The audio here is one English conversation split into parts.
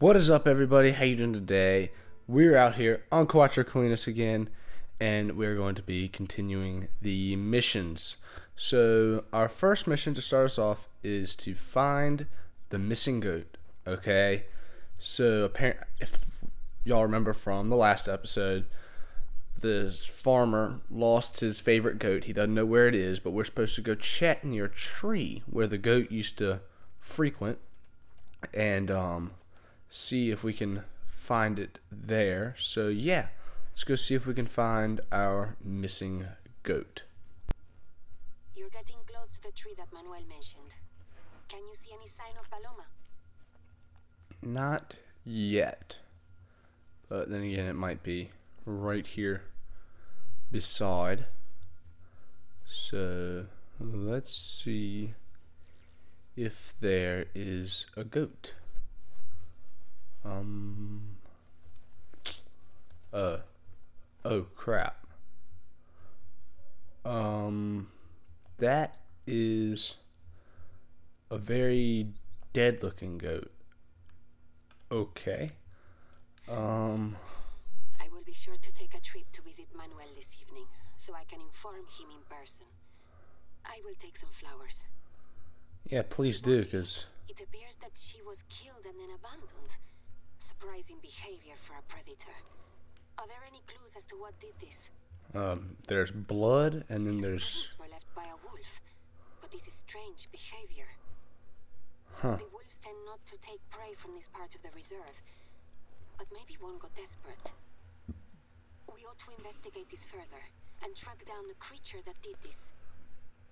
What is up, everybody? How you doing today? We're out here on Cuatro Colinas again, and we're going to be continuing the missions. So, our first mission to start us off is to find the missing goat. Okay, so if y'all remember from the last episode, the farmer lost his favorite goat. He doesn't know where it is, but we're supposed to go check near a tree where the goat used to frequent, and um see if we can find it there. So, yeah, let's go see if we can find our missing goat. You're getting close to the tree that Manuel mentioned. Can you see any sign of Paloma? Not yet. But then again, it might be right here beside. So, let's see if there is a goat. Um. Uh. Oh crap. Um. That is a very dead looking goat. Okay. Um. I will be sure to take a trip to visit Manuel this evening, so I can inform him in person. I will take some flowers. Yeah, please do, because. It appears that she was killed and then abandoned. Surprising behavior for a predator. Are there any clues as to what did this? Um, there's blood, and then These there's. were left by a wolf, but this is strange behavior. Huh. The wolves tend not to take prey from this part of the reserve, but maybe one got desperate. We ought to investigate this further and track down the creature that did this.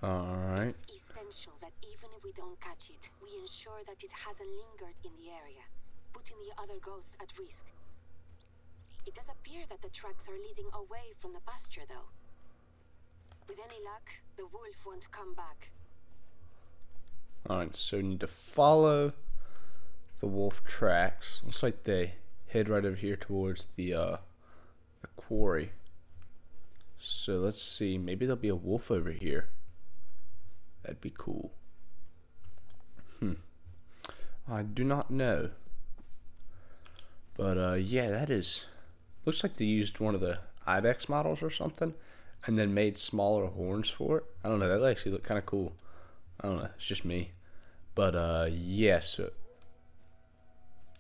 Alright. It's essential that even if we don't catch it, we ensure that it hasn't lingered in the area, putting the other ghosts at risk. It does appear that the tracks are leading away from the pasture, though. With any luck, the wolf won't come back. Alright, so we need to follow the wolf tracks. Looks like they head right over here towards the uh the quarry. So let's see, maybe there'll be a wolf over here. That'd be cool. Hmm. I do not know. But uh yeah, that is looks like they used one of the Ibex models or something and then made smaller horns for it. I don't know, that actually look kinda cool. I don't know, it's just me. But uh yes,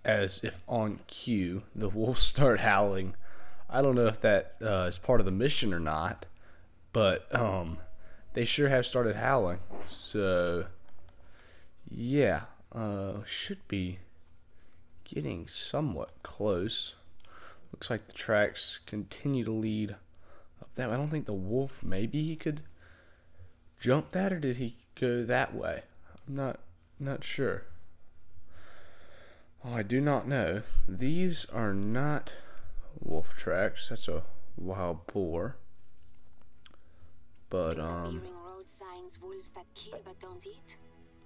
as if on cue, the wolves start howling. I don't know if that uh, is part of the mission or not, but um they sure have started howling. So yeah, uh should be getting somewhat close. Looks like the tracks continue to lead up that way. I don't think the wolf maybe he could jump that or did he go that way? I'm not not sure. Oh, I do not know. These are not wolf tracks. That's a wild boar. But um road signs, wolves that kill but don't eat.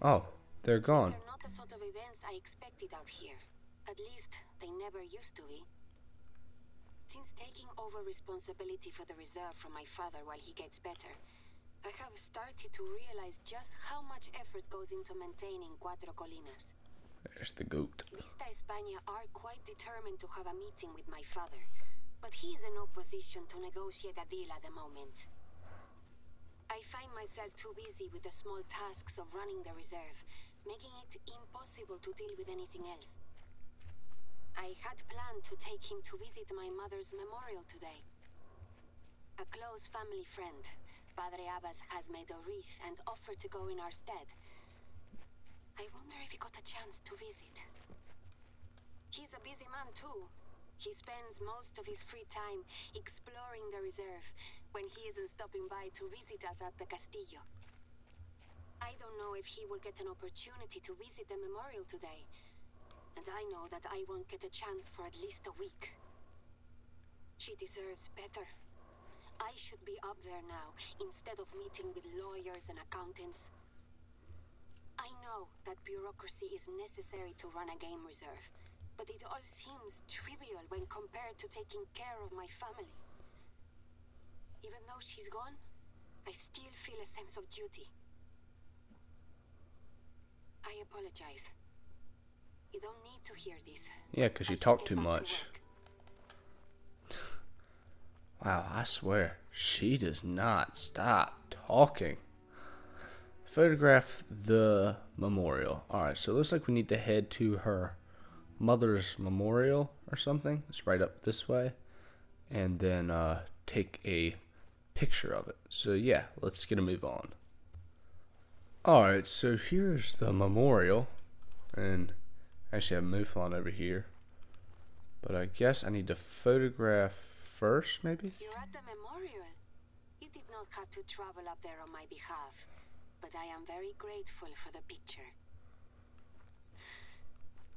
oh, they're gone. These are not the sort of events I expected out here. At least, they never used to be. Since taking over responsibility for the reserve from my father while he gets better, I have started to realize just how much effort goes into maintaining Cuatro Colinas. There's the goat. Vista España are quite determined to have a meeting with my father, but he is in no position to negotiate a deal at the moment. I find myself too busy with the small tasks of running the reserve, making it impossible to deal with anything else. I had planned to take him to visit my mother's memorial today. A close family friend, Padre Abbas, has made a wreath and offered to go in our stead. I wonder if he got a chance to visit. He's a busy man too. He spends most of his free time exploring the reserve when he isn't stopping by to visit us at the Castillo. I don't know if he will get an opportunity to visit the memorial today, and I know that I won't get a chance for at least a week. She deserves better. I should be up there now instead of meeting with lawyers and accountants. I know that bureaucracy is necessary to run a game reserve, but it all seems trivial when compared to taking care of my family. Even though she's gone, I still feel a sense of duty. I apologize. You don't need to hear this. Yeah, because you talk too back to much. Wow, I swear, she does not stop talking. Photograph the memorial. Alright, so it looks like we need to head to her mother's memorial or something. It's right up this way. And then uh, take a picture of it. So, yeah, let's get a move on. Alright, so here's the memorial. And actually, have Mouflon over here. But I guess I need to photograph first, maybe? You're at the memorial. You did not have to travel up there on my behalf, but I am very grateful for the picture.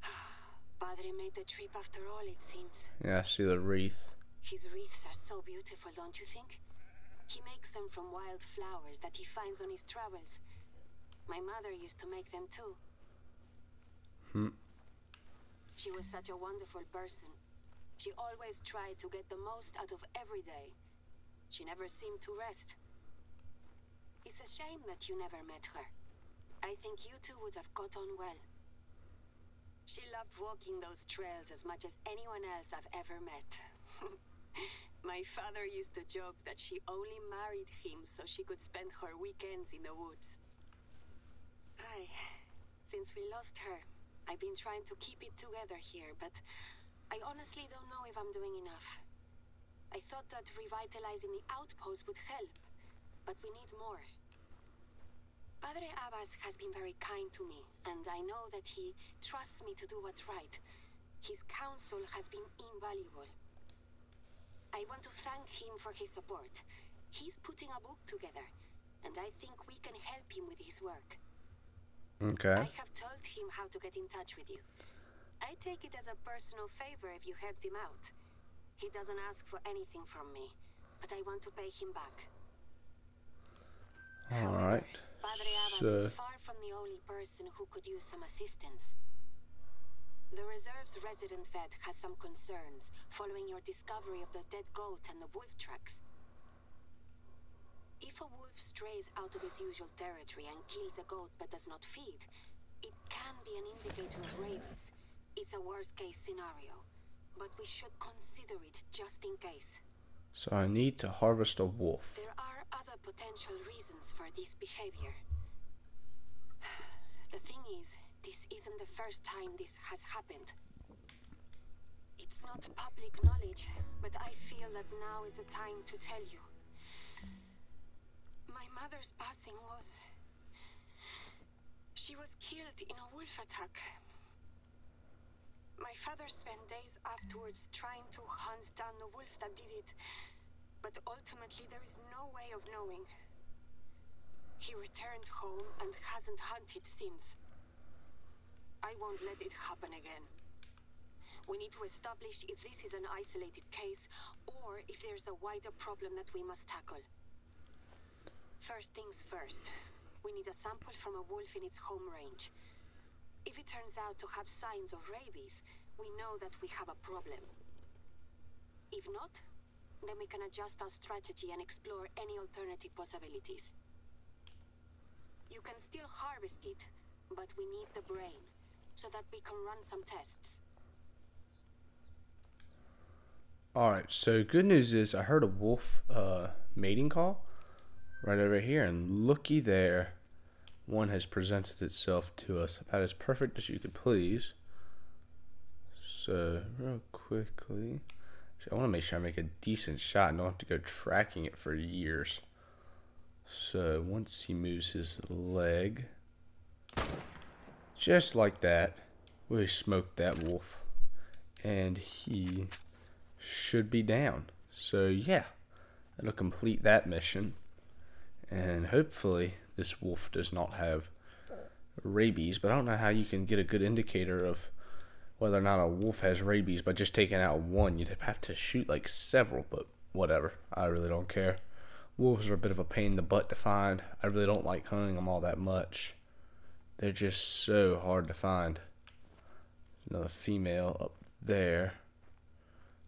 Padre made the trip after all, it seems. Yeah, I see the wreath. His wreaths are so beautiful, don't you think? He makes them from wild flowers that he finds on his travels. My mother used to make them too. Hmm. She was such a wonderful person. She always tried to get the most out of every day. She never seemed to rest. It's a shame that you never met her. I think you two would have got on well. She loved walking those trails as much as anyone else I've ever met. My father used to joke that she only married him so she could spend her weekends in the woods. Ay, since we lost her, I've been trying to keep it together here, but I honestly don't know if I'm doing enough. I thought that revitalizing the outpost would help, but we need more. Padre Abbas has been very kind to me, and I know that he trusts me to do what's right. His counsel has been invaluable. I want to thank him for his support. He's putting a book together, and I think we can help him with his work. Okay. I have told him how to get in touch with you. I take it as a personal favor if you helped him out. He doesn't ask for anything from me, but I want to pay him back. However, Alright. Padre Abad So, is far from the only person who could use some assistance. The reserve's resident vet has some concerns following your discovery of the dead goat and the wolf tracks. If a wolf strays out of his usual territory and kills a goat but does not feed, it can be an indicator of rabies. It's a worst case scenario, but we should consider it just in case. so I need to harvest a wolf. There are other potential reasons for this behavior. The thing is, this isn't the first time this has happened. It's not public knowledge, but I feel that now is the time to tell you. My mother's passing was. She was killed in a wolf attack. My father spent days afterwards trying to hunt down the wolf that did it, but ultimately there is no way of knowing. He returned home and hasn't hunted since. I won't let it happen again. We need to establish if this is an isolated case or if there's a wider problem that we must tackle. First things first, we need a sample from a wolf in its home range. If it turns out to have signs of rabies, we know that we have a problem. If not, then we can adjust our strategy and explore any alternative possibilities. You can still harvest it, but we need the brain, so that we can run some tests. Alright, so good news is I heard a wolf uh, mating call right over here, and looky there. One has presented itself to us about as perfect as you could please. So, real quickly, I want to make sure I make a decent shot and don't have to go tracking it for years. So, once he moves his leg, just like that, we smoked that wolf. And he should be down. So yeah, that'll complete that mission. And hopefully this wolf does not have rabies, but I don't know how you can get a good indicator of whether or not a wolf has rabies by just taking out one. You'd have to shoot like several, but whatever. I really don't care. Wolves are a bit of a pain in the butt to find. I really don't like hunting them all that much. They're just so hard to find. Another female up there.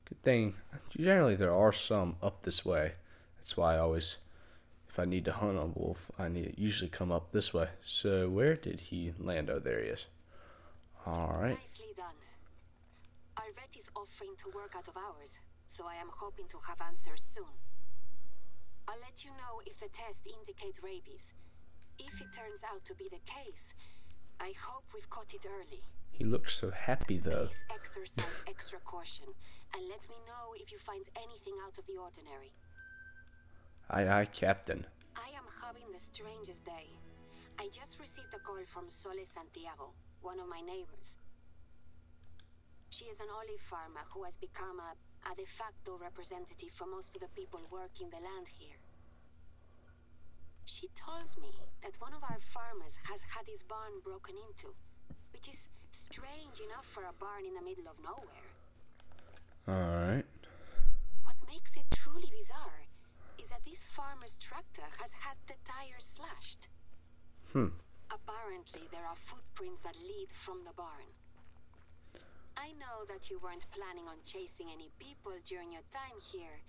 Good thing, generally there are some up this way. That's why I always, if I need to hunt a wolf, I need to usually come up this way. So where did he land? Oh, there he is. All right. Nicely Our vet is offering to work out of hours, so I am hoping to have answers soon. I'll let you know if the tests indicate rabies. If it turns out to be the case, I hope we've caught it early. He looks so happy though. Please exercise extra caution and let me know if you find anything out of the ordinary. Aye, aye, Captain. I am having the strangest day. I just received a call from Sole Santiago, one of my neighbors. She is an olive farmer who has become a, a de facto representative for most of the people working the land here. She told me that one of our farmers has had his barn broken into, which is strange enough for a barn in the middle of nowhere. Alright. What makes it truly bizarre is that this farmer's tractor has had the tires slashed. Hmm. Apparently, there are footprints that lead from the barn. I know that you weren't planning on chasing any people during your time here,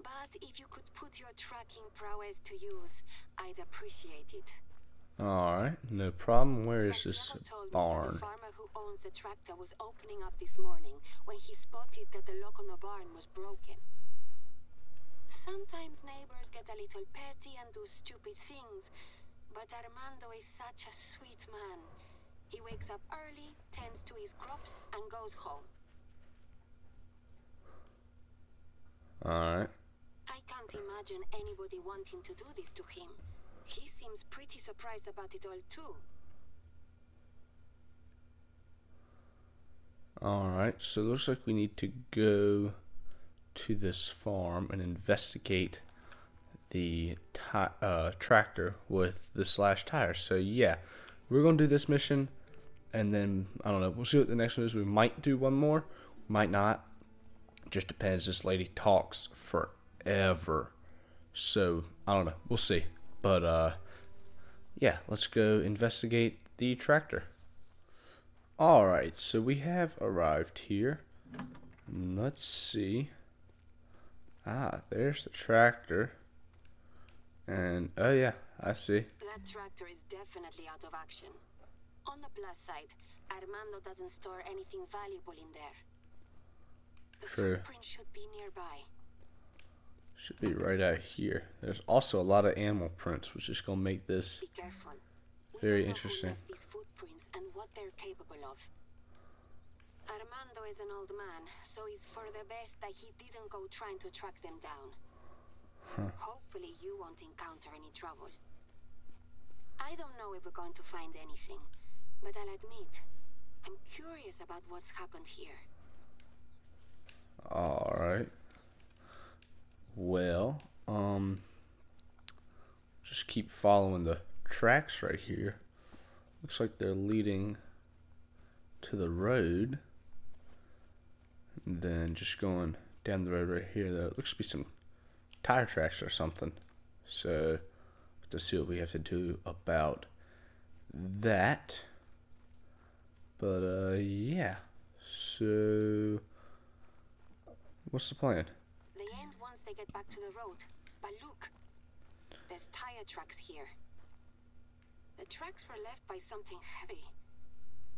but if you could put your tracking prowess to use, I'd appreciate it. Alright, no problem. Where is this Santiago told me that barn? the farmer who owns the tractor was opening up this morning when he spotted that the lock on the barn was broken. Sometimes neighbors get a little petty and do stupid things, but Armando is such a sweet man. He wakes up early, tends to his crops, and goes home. Alright. I can't imagine anybody wanting to do this to him. He seems pretty surprised about it all, too. Alright, so it looks like we need to go to this farm and investigate the uh, tractor with the slash tires. So yeah, we're gonna do this mission, and then I don't know. We'll see what the next one is. We might do one more, might not. Just depends. This lady talks forever, so I don't know. We'll see. But uh, yeah, let's go investigate the tractor. Alright, so we have arrived here. Let's see. Ah, there's the tractor. And, oh yeah, I see. That tractor is definitely out of action. On the plus side, Armando doesn't store anything valuable in there. The True. footprint should be nearby. Should be right out here. There's also a lot of animal prints, which is going to make this. Be careful. We Very interesting. Armando is an old man, so it's for the best that he didn't go trying to track them down. Hopefully, you won't encounter any trouble. I don't know if we're going to find anything, but I'll admit, I'm curious about what's happened here. Alright. Well, um. Just keep following the tracks right here. Looks like they're leading to the road. Then just going down the road right here, though. It looks to be some tire tracks or something. So, to see what we have to do about that. But, uh, yeah. So, what's the plan? They end once they get back to the road. But look, there's tire tracks here. The tracks were left by something heavy.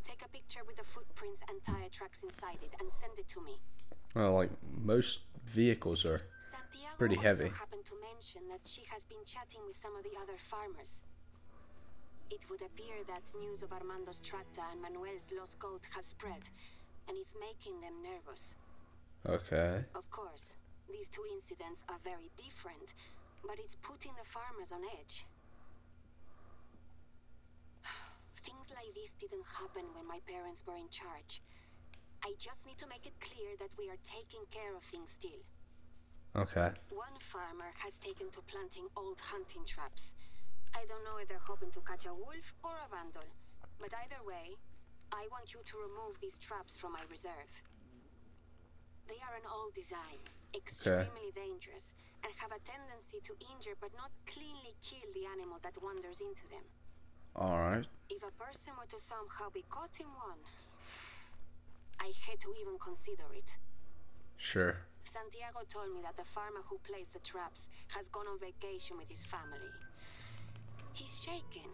Take a picture with the footprints and tire tracks inside it and send it to me. Well, like most vehicles are. Santiago Pretty also heavy. happened to mention that she has been chatting with some of the other farmers. It would appear that news of Armando's tractor and Manuel's lost goat has spread, and is making them nervous. Okay. Of course, these two incidents are very different, but it's putting the farmers on edge. Things like this didn't happen when my parents were in charge. I just need to make it clear that we are taking care of things still. Okay. One farmer has taken to planting old hunting traps. I don't know if they're hoping to catch a wolf or a vandal, but either way, I want you to remove these traps from my reserve. They are an old design, extremely dangerous, and have a tendency to injure but not cleanly kill the animal that wanders into them. Alright. If a person were to somehow be caught in one, I hate to even consider it. Sure. Santiago told me that the farmer who placed the traps has gone on vacation with his family. He's shaken.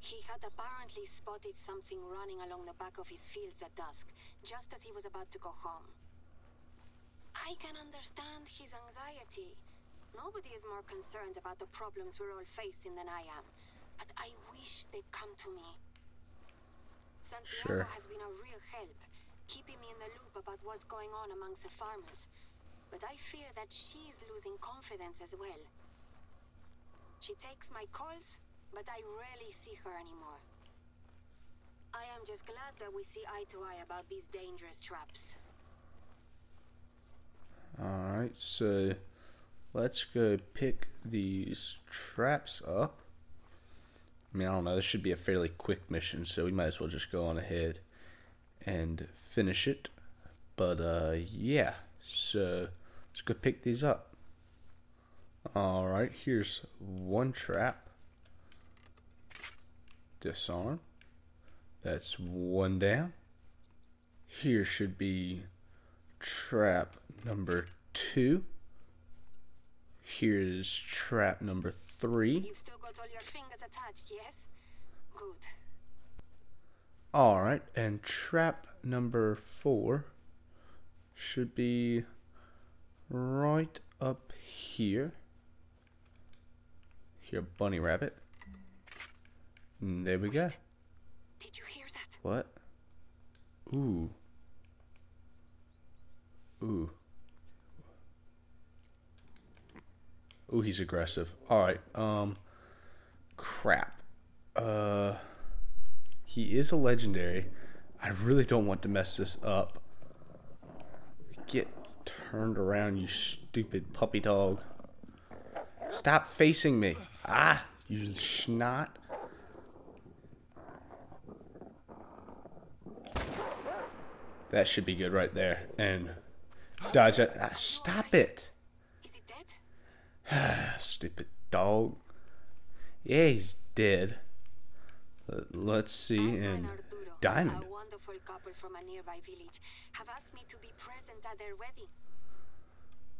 He had apparently spotted something running along the back of his fields at dusk, just as he was about to go home. I can understand his anxiety. Nobody is more concerned about the problems we're all facing than I am. But I wish they'd come to me. Santiago Sure. has been a real help, keeping me in the loop about what's going on amongst the farmers. But I fear that she is losing confidence as well. She takes my calls, but I rarely see her anymore. I am just glad that we see eye to eye about these dangerous traps. Alright, so let's go pick these traps up. I mean, I don't know, this should be a fairly quick mission, so we might as well just go on ahead and finish it. But, uh, yeah, so let's go pick these up. Alright, here's one trap. Disarm. That's one down. Here should be trap number two. Here's trap number three. You've still got all your fingers attached, yes? Good. Alright, and trap number four should be right up here. Here, bunny rabbit. And there we go. Did you hear that? What? Ooh. Ooh. Ooh, he's aggressive. Alright, um crap. Uh he is a legendary. I really don't want to mess this up. Get turned around, you stupid puppy dog. Stop facing me. Ah, you snot. That should be good right there. And dodge it. Ah, stop it. Is it dead? Stupid dog. Yeah, he's dead. Let- Let's see. And And Diamond. a wonderful couple from a nearby village, have asked me to be present at their wedding.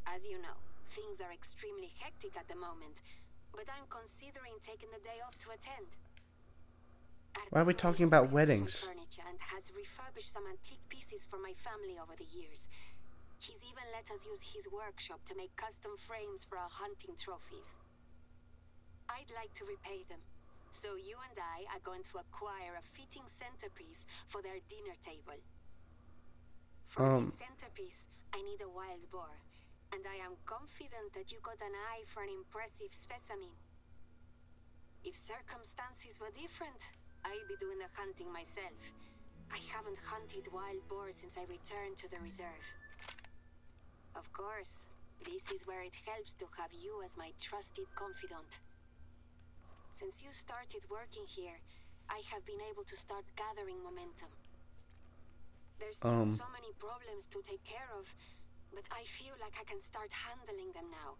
As you know, things are extremely hectic at the moment, but I'm considering taking the day off to attend. Why are we talking about weddings? Furniture and has refurbished some antique pieces for my family over the years. He's even let us use his workshop to make custom frames for our hunting trophies. I'd like to repay them. So you and I are going to acquire a fitting centerpiece for their dinner table. For Um. this centerpiece, I need a wild boar, and I am confident that you got an eye for an impressive specimen. If circumstances were different, I'd be doing the hunting myself. I haven't hunted wild boars since I returned to the reserve. Of course, this is where it helps to have you as my trusted confidant. Since you started working here, I have been able to start gathering momentum. There's still Um. so many problems to take care of, but I feel like I can start handling them now.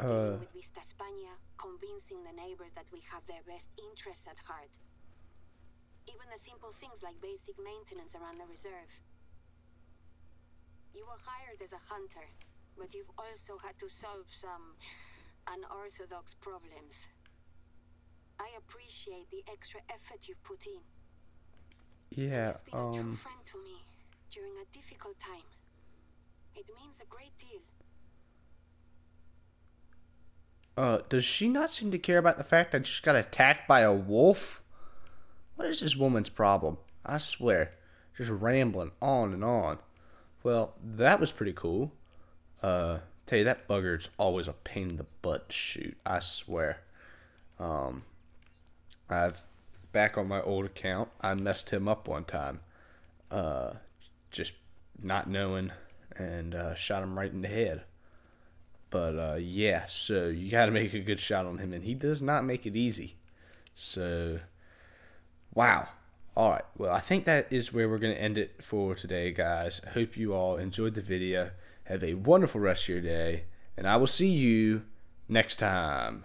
Uh, Dealing with Vista España, convincing the neighbors that we have their best interests at heart. Even the simple things like basic maintenance around the reserve. You were hired as a hunter, but you've also had to solve some unorthodox problems. I appreciate the extra effort you've put in. yeah, You've been a true um, friend to me during a difficult time. It means a great deal. uh, does she not seem to care about the fact I just got attacked by a wolf? What is this woman's problem? I swear, just rambling on and on. Well, that was pretty cool. Uh, tell you that bugger's always a pain in the butt shoot. I swear. Um, I've back on my old account. I messed him up one time. Uh, just not knowing, and uh, shot him right in the head. But uh, yeah, so you got to make a good shot on him, and he does not make it easy. So, wow. All right. Well, I think that is where we're going to end it for today, guys. Hope you all enjoyed the video. Have a wonderful rest of your day, and I will see you next time.